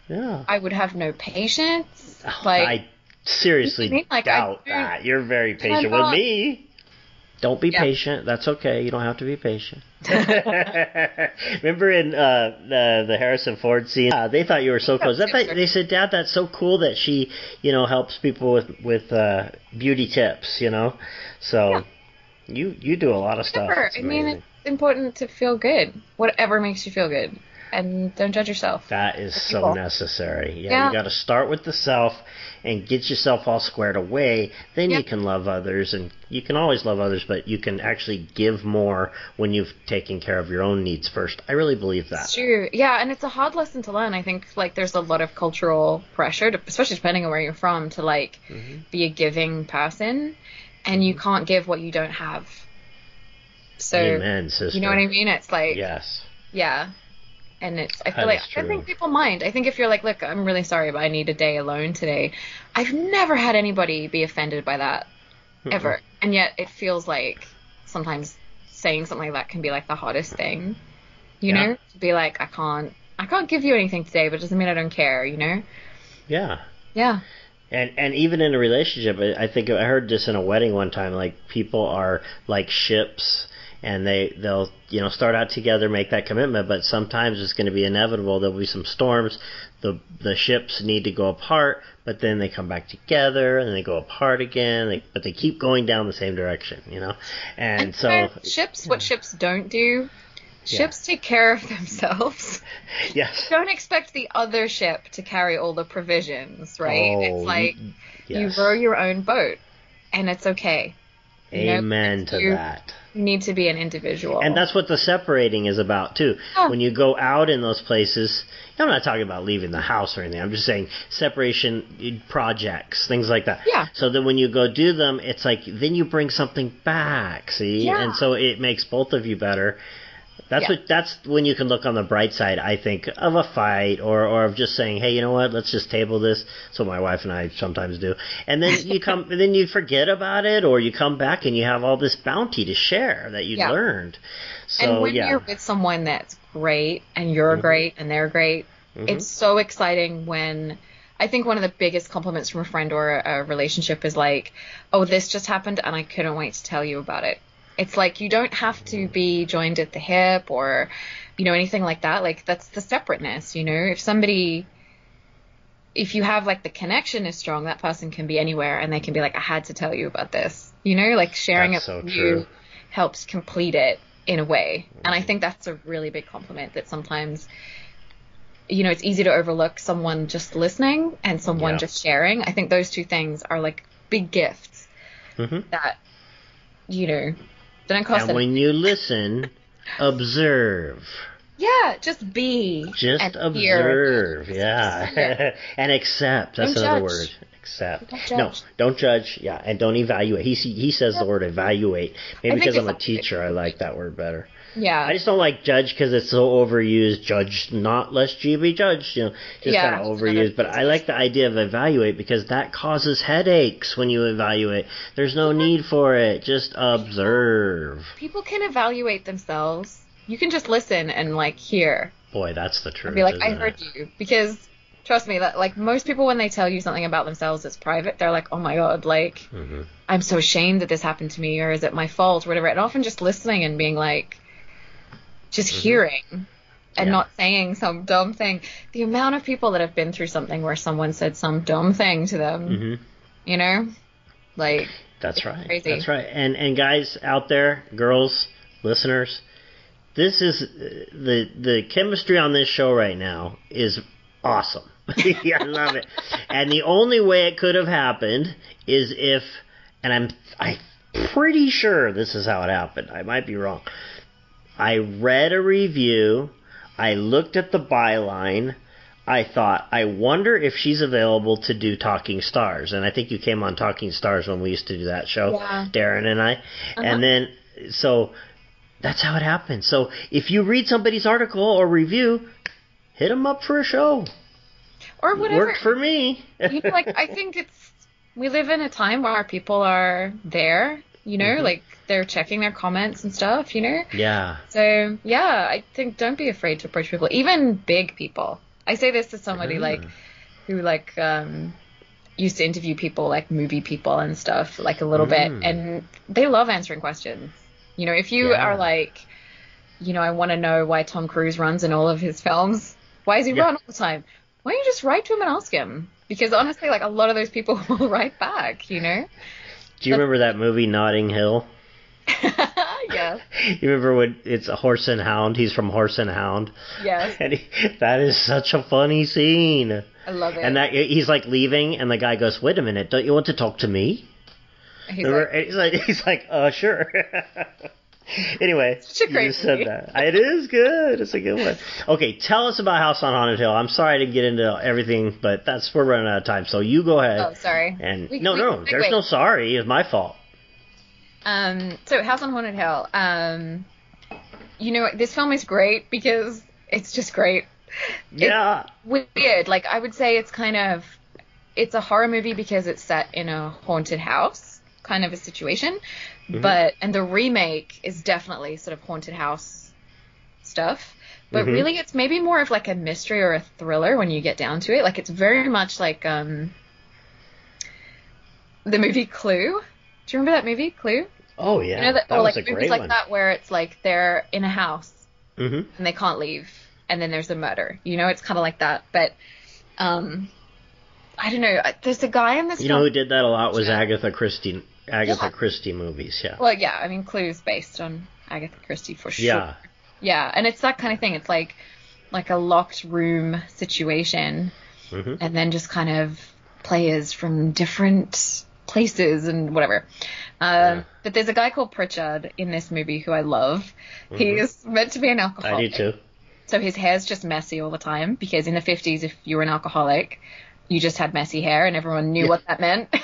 yeah, I would have no patience. Like I seriously mean, like, doubt do- that. You're very patient with me. Don't be Yeah. patient. That's okay. You don't have to be patient. Remember in uh, the the Harrison Ford scene, uh, they thought you were so close. They, said, "Dad, that's so cool that she, you know, helps people with with uh, beauty tips." You know, so Yeah. you you do a lot of stuff. I mean, it's important to feel good. Whatever makes you feel good. And don't judge yourself. That is so people. necessary. Yeah, Yeah. you got to start with the self and get yourself all squared away. Then you can love others, and you can always love others, but you can actually give more when you've taken care of your own needs first. I really believe that. It's true. Yeah, and it's a hard lesson to learn. I think like there's a lot of cultural pressure, to, especially depending on where you're from, to like Mm-hmm. be a giving person, and you can't give what you don't have. So Amen, you know what I mean? It's like Yes. yeah. And it's I feel like I don't think people mind. I think if you're like, look, I'm really sorry, but I need a day alone today. I've never had anybody be offended by that ever. And yet it feels like sometimes saying something like that can be like the hardest thing. You Yeah. know? To be like, I can't I can't give you anything today, but it doesn't mean I don't care, you know? Yeah. Yeah. And and even in a relationship, I I think I heard this in a wedding one time. Like people are like ships, and they they'll you know start out together, make that commitment, but sometimes it's going to be inevitable. There'll be some storms. The the ships need to go apart, but then they come back together, and they go apart again. They, but they keep going down the same direction, you know. And so Uh, ships what ships don't do Ships take care of themselves. yes, Don't expect the other ship to carry all the provisions, right? Oh, it's like yes. you row your own boat, and it's okay. Amen to you- that. You need to be an individual. And that's what the separating is about too. When you go out in those places, I'm not talking about leaving the house or anything. I'm just saying separation projects, things like that. Yeah. So that when you go do them, it's like then you bring something back. See, Yeah. and so it makes both of you better. That's Yeah. what. That's when you can look on the bright side. I think of a fight or or of just saying, hey, you know what? Let's just table this. That's what my wife and I sometimes do. And then you come, then you forget about it, or you come back and you have all this bounty to share that you Yeah. learned. So and when yeah. you're with someone that's great and you're Mhm. great and they're great, Mhm. it's so exciting when I think one of the biggest compliments from a friend or a, a relationship is like, "Oh, this just happened and I couldn't wait to tell you about it." It's like you don't have to be joined at the hip or you know anything like that. Like that's the separateness, you know. If somebody if you have like the connection is strong, that person can be anywhere and they can be like, I had to tell you about this. You know, like sharing That's it so with true. you helps complete it in a way. And I think that's a really big compliment that sometimes you know, it's easy to overlook someone just listening and someone Yeah. just sharing. I think those two things are like big gifts Mhm. that you know cost And when you listen, observe. Yeah, just be. Just and hear. observe. Yeah. and accept. That's Don't another judge. word. Accept. Don't No, don't judge. Yeah, and don't evaluate. He he says the word evaluate. Maybe because I'm a teacher, I like that word better. Yeah. I just don't like judge because it's so overused. Judge not, lest ye be judged. You know, just Yeah, kind of overused. But I like the idea of evaluate because that causes headaches when you evaluate. There's no need for it. Just observe. People can evaluate themselves. You can just listen and like hear Boy, that's the truth. and be like, I heard it? you. Because trust me, that like most people when they tell you something about themselves that's private, they're like, oh my god, like Mhm. I'm so ashamed that this happened to me, or is it my fault, or whatever. And often just listening and being like, just hearing and Mm-hmm. Yeah. not saying some dumb thing. The amount of people that have been through something where someone said some dumb thing to them, Mhm. you know, like That's right. crazy. That's right. And and guys out there, girls, listeners, this is uh, the the chemistry on this show right now is awesome. I love it. And the only way it could have happened is if, and I'm I pretty sure this is how it happened. I might be wrong. I read a review. I looked at the byline. I thought, I wonder if she's available to do Talking Stars. And I think you came on Talking Stars when we used to do that show, Yeah. Darren and I. Uh-huh. And then, so that's how it happened. So if you read somebody's article or review, hit them up for a show. or whatever. Worked for me. you know, like I think it's we live in a time where our people are there, you know, Mhm. like they're checking their comments and stuff, you know. yeah. So yeah, I think don't be afraid to approach people, even big people. I say this to somebody like Mm. who like um used to interview people like movie people and stuff like a little Mm. bit and they love answering questions. You know, if you Yeah. are like you know, I want to know why Tom Cruise runs in all of his films. Why does he Yeah. run all the time? Why don't you just write to him and ask him? Because honestly, like a lot of those people will write back, you know? Do you remember that movie Notting Hill? yeah. You remember when it's a horse and hound? He's from Horse and Hound. Yes. And he, that is such a funny scene. I love it. And that he's like leaving, and the guy goes, "Wait a minute, don't you want to talk to me?" He's Remember? like, he's like, he's like, uh, sure. anyway, Such a great you said that. It is good. It's a good one. Okay, tell us about House on Haunted Hill. I'm sorry I didn't get into everything, but that's we're running out of time. So you go ahead. oh, sorry. And We- no, we- no, there's wait. no sorry. It's my fault. Um, so House on Haunted Hill. Um, you know, this film is great because it's just great. Yeah. Weird. Like I would say, it's kind of it's a horror movie because it's set in a haunted house, kind of a situation. Mm-hmm. But and the remake is definitely sort of haunted house stuff. But Mhm. really, it's maybe more of like a mystery or a thriller when you get down to it. Like it's very much like um the movie Clue. Do you remember that movie Clue? Oh yeah. You know that, that or like movies like one. that where it's like they're in a house hmm and they can't leave, and then there's a murder. You know, it's kind of like that. But um, I don't know. There's a guy in this. You know who did that a lot was. Agatha Christie. Agatha Yeah. Christie movies. Yeah. Well, yeah. I mean, Clue's based on Agatha Christie for sure. Yeah. Yeah, and it's that kind of thing. It's like like a locked room situation, hmm and then just kind of players from different places and whatever. Um, Yeah. But there's a guy called Pritchard in this movie who I love. He's meant to be an alcoholic. I do too. So his hair's just messy all the time because in the 50s, if you were an alcoholic, you just had messy hair and everyone knew Yeah. what that meant.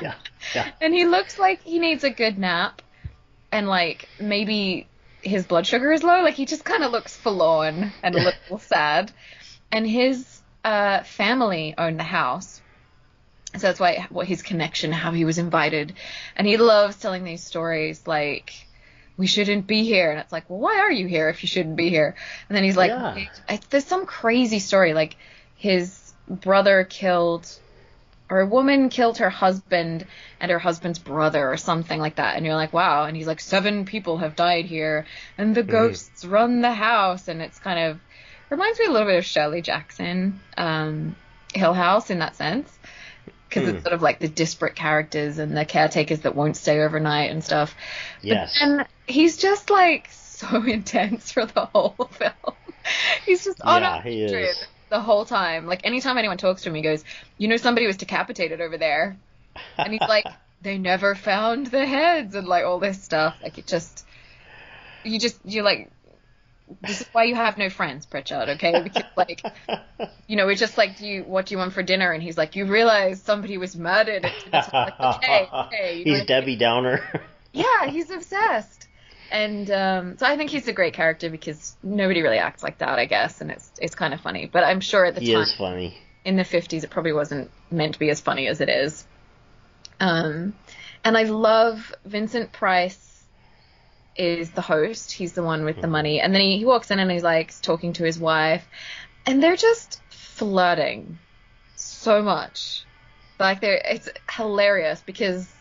Yeah. Yeah. And he looks like he needs a good nap and like maybe his blood sugar is low. Like he just kind of looks forlorn and a little sad. And his uh, family owned the house. So that's why what his connection, how he was invited. And he loves telling these stories like, we shouldn't be here. And it's like, well, why are you here if you shouldn't be here? And then he's like, Yeah. There's some crazy story. Like his brother killed, or a woman killed her husband and her husband's brother or something like that. And you're like, wow. And he's like, seven people have died here and the ghosts run the house. And it's kind of, reminds me a little bit of Shirley Jackson, um, Hill House in that sense. Because Hmm. it's sort of like the disparate characters and the caretakers that won't stay overnight and stuff. Yes. And he's just like so intense for the whole film. he's just on Yeah, a is. The whole time. Like anytime anyone talks to him, he goes, "You know, somebody was decapitated over there," and he's like, "They never found the heads," and like all this stuff. Like it just, you just you're like. This is why you have no friends, Pritchard, okay? Because like, you know, we're just like, do you, what do you want for dinner? And he's like, you realize somebody was murdered. Like, okay, okay. You know He's what I mean? Debbie Downer. Yeah, he's obsessed. And um, so I think he's a great character because nobody really acts like that, I guess, and it's it's kind of funny. But I'm sure at the he time is funny. in the 50s it probably wasn't meant to be as funny as it is. Um, and I love Vincent Price is the host. He's the one with the money, and then he, he walks in and he's like talking to his wife, and they're just flirting so much. Like they're it's hilarious because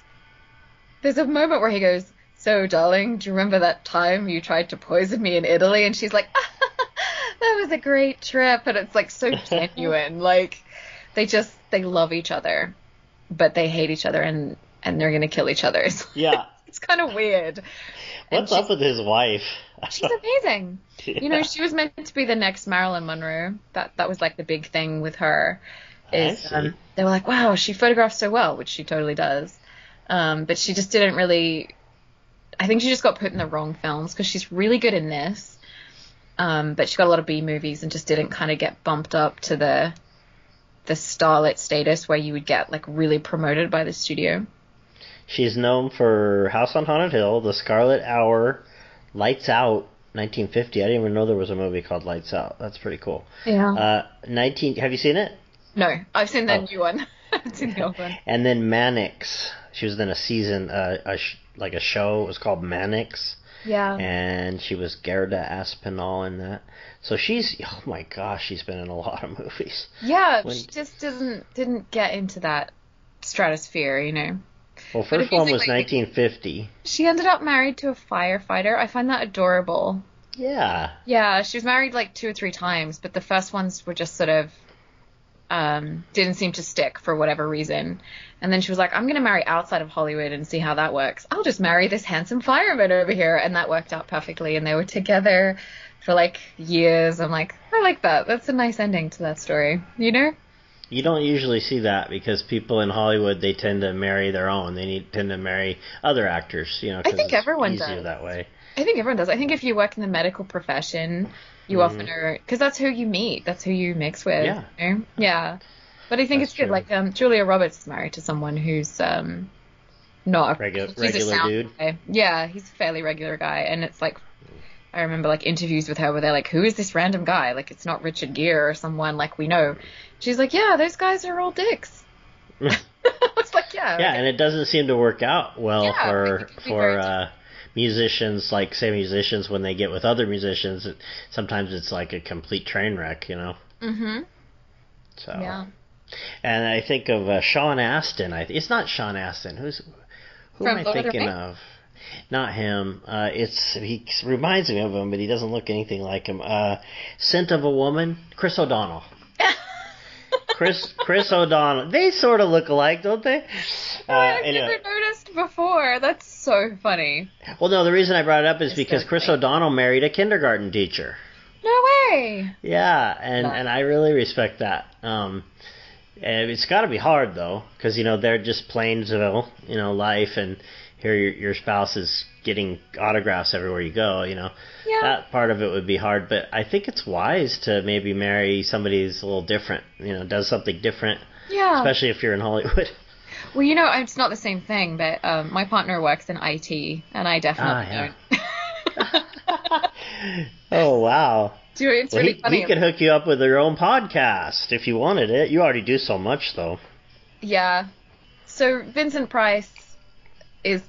there's a moment where he goes, "So, darling, do you remember that time you tried to poison me in Italy?" And she's like, "That was a great trip," and it's like so genuine. like they just they love each other, but they hate each other and and they're gonna kill each other. It's, Yeah. it's kind of weird. What's up with his wife? She's amazing. You know, she was meant to be the next Marilyn Monroe. That that was like the big thing with her. Is um, they were like, wow, she photographs so well, which she totally does. Um, but she just didn't really. I think she just got put in the wrong films because she's really good in this. Um, but she got a lot of B movies and just didn't kind of get bumped up to the the starlet status where you would get like really promoted by the studio. She's known for House on Haunted Hill, The Scarlet Hour, Lights Out, 1950. I didn't even know there was a movie called Lights Out. That's pretty cool. Yeah. Uh, 19. Have you seen it? no, I've seen the oh. new one. I've seen the old one. And then Mannix. She was in a season, uh, a sh- like a show. It was called Mannix, Yeah. and she was Gerda Aspinall in that. So she's, oh my gosh, she's been in a lot of movies. Yeah, When- she just doesn't didn't get into that stratosphere, you know. Well, first one was like- 1950. She ended up married to a firefighter. I find that adorable. Yeah. Yeah, she was married like two or three times, but the first ones were just sort of um, didn't seem to stick for whatever reason. And then she was like, I'm going to marry outside of Hollywood and see how that works. I'll just marry this handsome fireman over here. And that worked out perfectly. And they were together for like years. I'm like, I like that. That's a nice ending to that story, you know? You don't usually see that because people in Hollywood they tend to marry their own. They need tend to marry other actors, you know. I think everyone does. that way. I think everyone does. I think if you work in the medical profession, you Mhm. often are because that's who you meet. That's who you mix with. Yeah. you know? Yeah. But I think That's it's good. true. Like um, Julia Roberts is married to someone who's um not a Regu- a regular sound dude? guy. Yeah, he's a fairly regular guy, and it's like I remember like interviews with her where they're like, "Who is this random guy? Like it's not Richard Gere or someone like we know." She's like, "Yeah, those guys are all dicks." it's like, yeah, Yeah, and it doesn't seem to work out well Yeah, for think it could be for uh, musicians, like say musicians when they get with other musicians. It, sometimes it's like a complete train wreck, you know. mm-hmm. So Yeah. And I think of uh, Sean Astin. I it's not Sean Astin. Who's who From am I Lord thinking of? Not him. Uh, it's he reminds me of him, but he doesn't look anything like him. Uh, Scent of a Woman, Chris O'Donnell. Chris Chris O'Donnell. They sort of look alike, don't they? Uh, I've anyway. never noticed before. That's so funny. Well, no, the reason I brought it up is It's because so Chris. O'Donnell married a kindergarten teacher. No way. Yeah, and Nice. and I really respect that. Um, and it's got to be hard though, because you know they're just Plainsville, you know, life, and here your your spouse is getting autographs everywhere you go. You know, Yeah. that part of it would be hard, but I think it's wise to maybe marry somebody who's a little different. You know, does something different, yeah. especially if you're in Hollywood. Well, you know, it's not the same thing, but um, my partner works in IT, and I definitely Ah, don't. oh wow. Dude, it's Well, really he, funny. he could hook you up with your own podcast if you wanted it. You already do so much though. Yeah. So Vincent Price is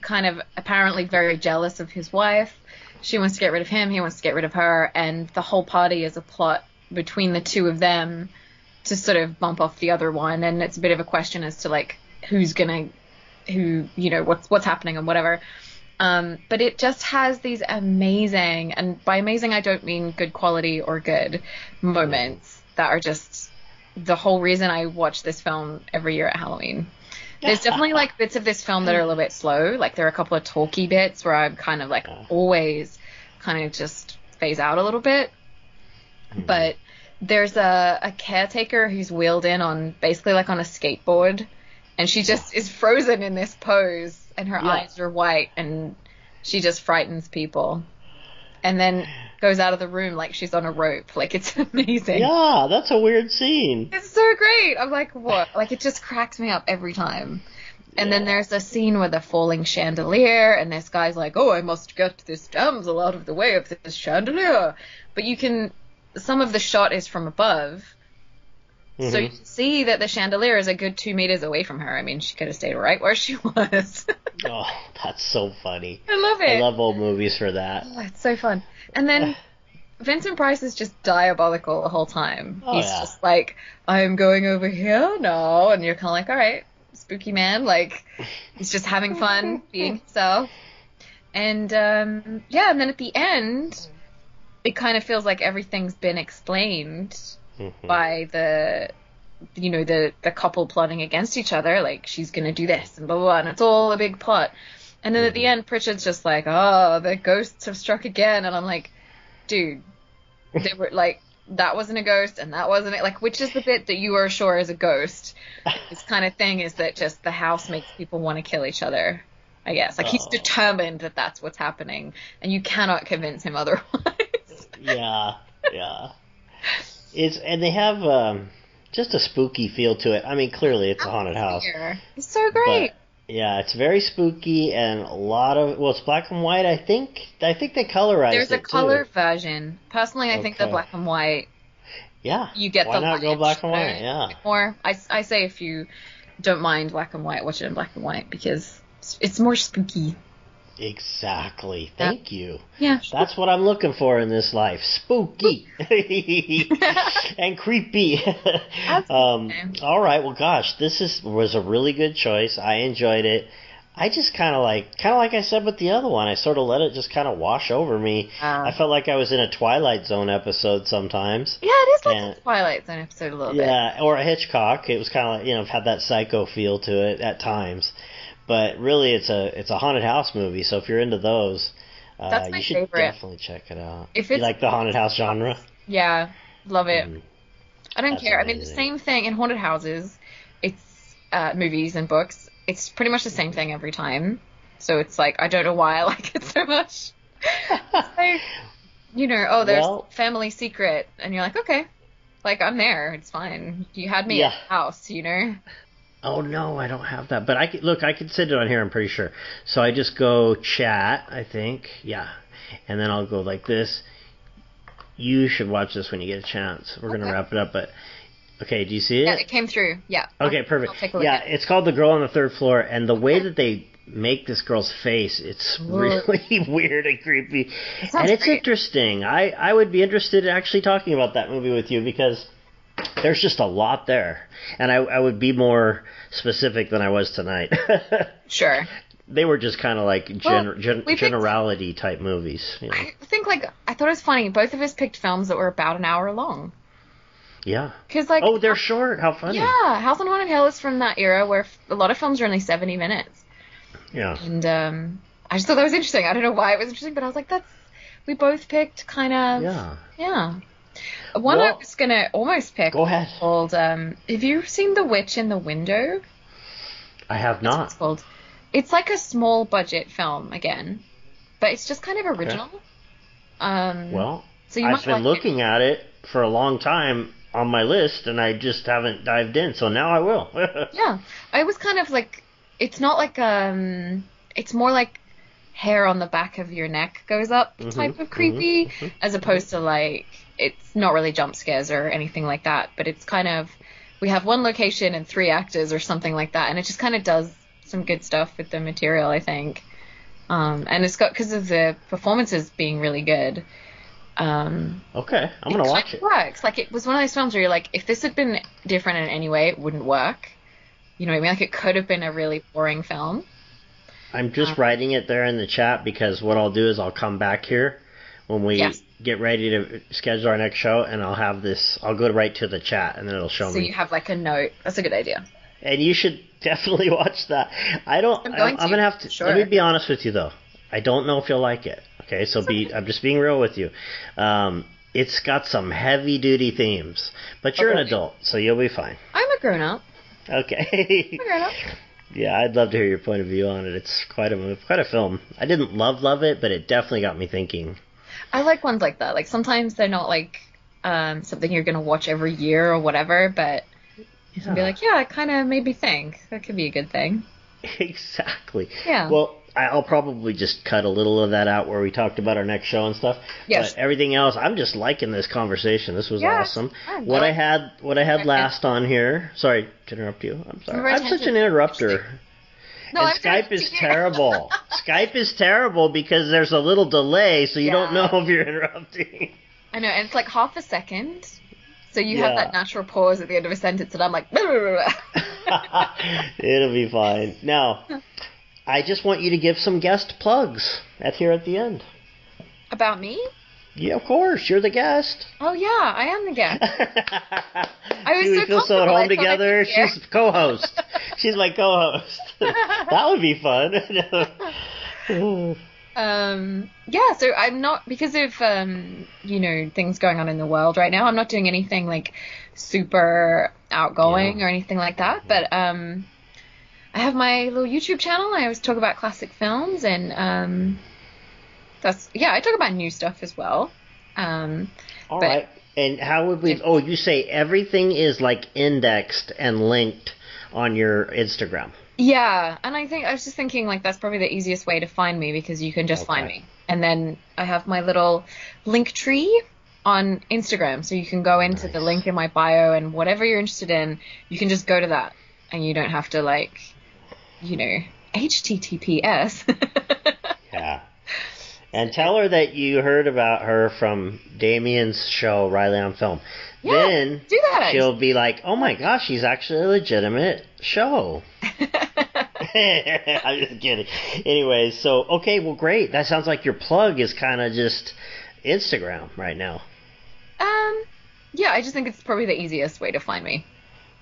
kind of apparently very jealous of his wife. She wants to get rid of him, he wants to get rid of her, and the whole party is a plot between the two of them to sort of bump off the other one and it's a bit of a question as to like who's gonna who you know what's what's happening and whatever. Um, but it just has these amazing, and by amazing I don't mean good quality or good moments that are just the whole reason I watch this film every year at Halloween. There's definitely like bits of this film that are a little bit slow. Like there are a couple of talky bits where I'm kind of like always kind of just phase out a little bit. Hmm. But there's a, a caretaker who's wheeled in on basically like on a skateboard and she just is frozen in this pose and her Yeah. eyes are white and she just frightens people. And then goes out of the room like she's on a rope. Like it's amazing. Yeah, that's a weird scene. It's so great. I'm like, what? Like, it just cracks me up every time. And then there's a scene with a falling chandelier, and this guy's like, oh, I must get this damsel out of the way of this chandelier. But you can, some of the shot is from above, so Mhm. you can see that the chandelier is a good two meters away from her. I mean, she could have stayed right where she was. Oh, that's so funny. I love it. I love old movies for that. Oh, it's so fun. And then Vincent Price is just diabolical the whole time. Oh, He's yeah. just like, I'm going over here now, and you're kind of like, all right, spooky man. Like, he's just having fun being himself. And um, yeah, and then at the end, it kind of feels like everything's been explained Mhm. by the you know the the couple plotting against each other like she's gonna do this and blah blah, blah and it's all a big plot. And then at the end pritchard's just like oh the ghosts have struck again. And i'm like dude they were like that wasn't a ghost and that wasn't it. Like which is the bit that you are sure is a ghost. This kind of thing is that just the house makes people want to kill each other i guess. Like he's Oh. determined that that's what's happening and you cannot convince him otherwise. Yeah, yeah. It's and they have um, just a spooky feel to it. I mean, clearly it's a haunted house. it's so great But yeah, it's very spooky and a lot of well, it's black and white. I think I think they colorized There's a it, too. color version. Personally, I think the black and white Yeah, you get Why the not go black and white? Yeah. More, I, I say if you don't mind black and white, watch it in black and white because it's more spooky. Exactly. Thank you. Yeah. That's what I'm looking for in this life. Spooky and creepy. um, all right. Well, gosh, this is was a really good choice. I enjoyed it. I just kind of like, kind of like I said with the other one, I sort of let it just kind of wash over me. I felt like I was in a Twilight Zone episode sometimes. yeah, it is like and- a Twilight Zone episode a little bit. Yeah, or a Hitchcock. It was kind of like you know had that psycho feel to it at times, but really it's a it's a haunted house movie. So if you're into those, uh, That's my you should favorite. definitely check it out. If you like the haunted house genre, Yeah, love it. Mm. I don't That's care. I mean, the same thing in haunted houses. It's uh, movies and books. It's pretty much the same thing every time. So it's like I don't know why I like it so much. You know, oh, there's Well- family secret, and you're like, okay, like I'm there. It's fine. You had me Yeah. at the house, you know. Oh no, I don't have that. But I could, look, I could send it on here. I'm pretty sure. So I just go chat. I think, yeah, and then I'll go like this. You should watch this when you get a chance. We're gonna wrap it up, but okay. Do you see it? Yeah, it came through. Yeah. Okay, perfect. I'll take a look yeah, at it. it's called The Girl on the Third Floor, and the way that they make this girl's face, it's really weird and creepy. And it's great. interesting. I, I would be interested in actually talking about that movie with you because there's just a lot there. And I, I would be more specific than I was tonight. Sure. they were just kind of like gen, Well, gen, we picked- generality type movies. You know? I think like I thought it was funny. Both of us picked films that were about an hour long. Yeah. Cause like Oh, they're short. How funny. Yeah, House on Haunted Hill is from that era where a lot of films are only 70 minutes. Yeah. And um, I just thought that was interesting. I don't know why it was interesting, but I was like, that's. We both picked kind of. Yeah. Yeah. One I was going to almost pick Go ahead. called. Um, have you seen The Witch in the Window? I have not. it's called. It's like a small budget film again, but it's just kind of original. Um, Well, so you I've been like it. looking at it for a long time on my list, and I just haven't dived in. So now I will. Yeah, I was kind of like, it's not like um, it's more like hair on the back of your neck goes up Mhm, type of creepy, mhm, as opposed to like it's not really jump scares or anything like that, but it's kind of we have one location and three actors or something like that, and it just kind of does some good stuff with the material, I think. Um, and it's got because of the performances being really good. Um, okay, I'm gonna it watch it. Works like it was one of those films where you're like, if this had been different in any way, it wouldn't work. You know what I mean? Like it could have been a really boring film. I'm just Uh, writing it there in the chat because what I'll do is I'll come back here when we Yes. Get ready to schedule our next show, and I'll have this. I'll go right to the chat, and then it'll show So me. So you have like a note. That's a good idea. and you should definitely watch that. I don't. I'm going I'm to, gonna have to. sure. Let me be honest with you though. I don't know if you'll like it. Okay, so be. I'm just being real with you. Um, it's got some heavy duty themes, but you're an adult, so you'll be fine. I'm a grown up. Okay. I'm a grown up. yeah, I'd love to hear your point of view on it. It's quite a quite a film. I didn't love love it, but it definitely got me thinking. I like ones like that. Like sometimes they're not like um, something you're gonna watch every year or whatever, but you can be like, yeah, it kind of made me think. That could be a good thing. exactly. Yeah. Well, I- I'll probably just cut a little of that out where we talked about our next show and stuff. Yes. But everything else, I'm just liking this conversation. This was Yeah, awesome. fun. What I had, what I had last on here. Sorry to interrupt you. I'm sorry. I'm such an interrupter. No, and I'm Skype is terrible. Skype is terrible because there's a little delay, so you don't know if you're interrupting. I know, and it's like half a second. So you have that natural pause at the end of a sentence, and I'm like. It'll be fine. Now, I just want you to give some guest plugs at here at the end. about me? Yeah, of course. You're the guest. Oh yeah, I am the guest. I was we so feel so at home together. She's co-host. She's my co-host. that would be fun. Um, yeah, so I'm not because of um, you know things going on in the world right now. I'm not doing anything like super outgoing Yeah. or anything like that. But um, I have my little YouTube channel. I always talk about classic films, and um, that's yeah. I talk about new stuff as well. Um, All But- right. And how would we? Oh, you say everything is like indexed and linked on your Instagram. Yeah, and I think I was just thinking like that's probably the easiest way to find me because you can just find me. And then I have my little link tree on Instagram, so you can go into the link in my bio and whatever you're interested in, you can just go to that, and you don't have to like, you know, HTTPS. And tell her that you heard about her from Damien's show, Riley on Film. Yeah, then do that. she'll be like, "Oh my gosh, she's actually a legitimate show." I'm just kidding. Anyway, so okay, well, great. That sounds like your plug is kind of just Instagram right now. Um, yeah, I just think it's probably the easiest way to find me.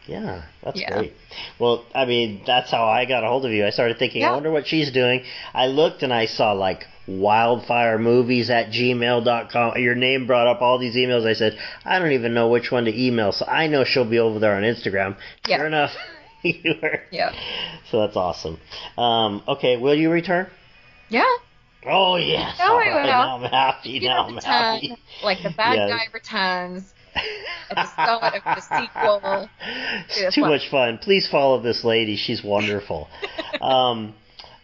Yeah, that's Yeah. great. Well, I mean, that's how I got a hold of you. I started thinking, I wonder what she's doing. I looked and I saw like wildfire movies at gmail.com. Your name brought up all these emails. I said, I don't even know which one to email, so I know she'll be over there on Instagram. Yeah. Sure enough, you were. Yeah. So that's awesome. Um, okay, will you return? Yeah. Oh, yes. I right, will. now I'm happy. You Now I'm return, happy. like the bad Yes. guy returns at the start of the sequel. It's too fun. much fun. Please follow this lady. She's wonderful. um,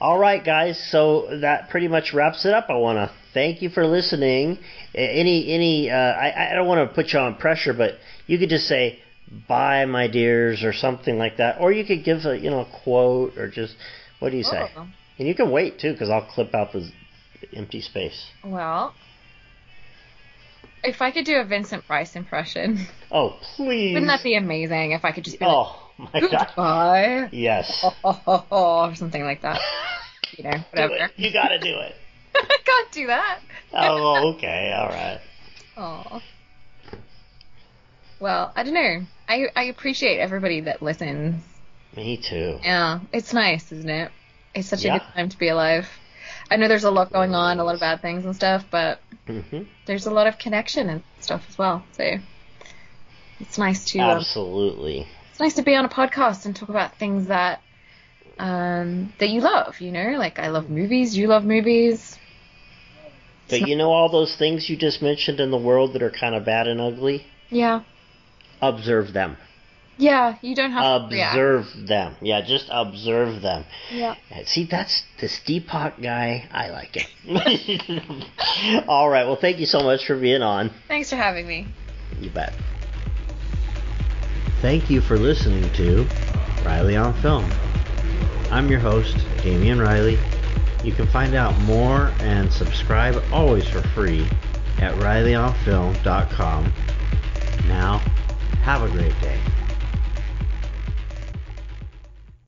all right, guys. So that pretty much wraps it up. I want to thank you for listening. Any, any. Uh, I, I don't want to put you on pressure, but you could just say "Bye, my dears" or something like that, or you could give a you know a quote or just what do you say? Oh, And you can wait too, because I'll clip out the empty space. well, if I could do a Vincent Price impression, Oh, please. wouldn't that be amazing? If I could just be like, Oh my god. goodbye, Yes. or something like that. You know, whatever. You got to do it. I can't do that. Oh, okay. All right. Aw. Well, I don't know. I I appreciate everybody that listens. Me too. Yeah, it's nice, isn't it? It's such a good time to be alive. I know there's a lot going on, a lot of bad things and stuff, but hmm there's a lot of connection and stuff as well. So it's nice to um, Absolutely. it's nice to be on a podcast and talk about things that um that you love. You know, like I love movies. You love movies. But you know all those things you just mentioned in the world that are kind of bad and ugly? Yeah, Observe them. Yeah. You don't have to. Observe them. Yeah, just observe them. Yeah. See, that's this Deepak guy. I like it. all right. Well, thank you so much for being on. Thanks for having me. You bet. Thank you for listening to Riley on Film. I'm your host, Damien Riley. You can find out more and subscribe always for free at rileyonfilm.com. Now, have a great day.